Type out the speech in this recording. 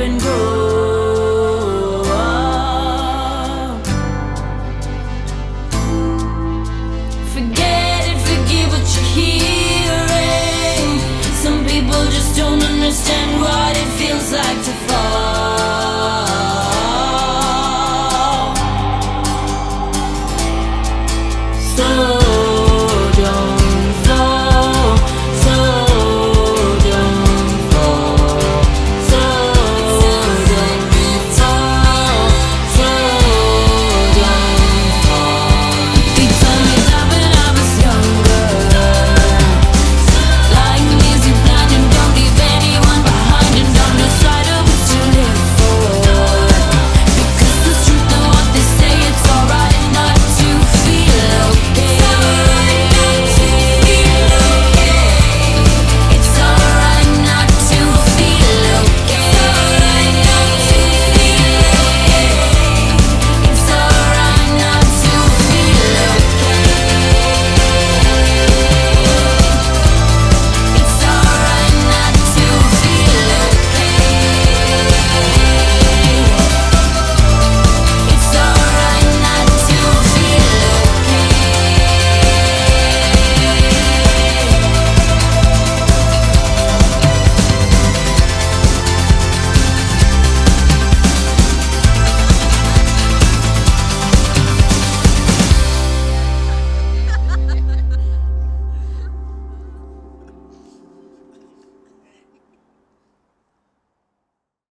and go.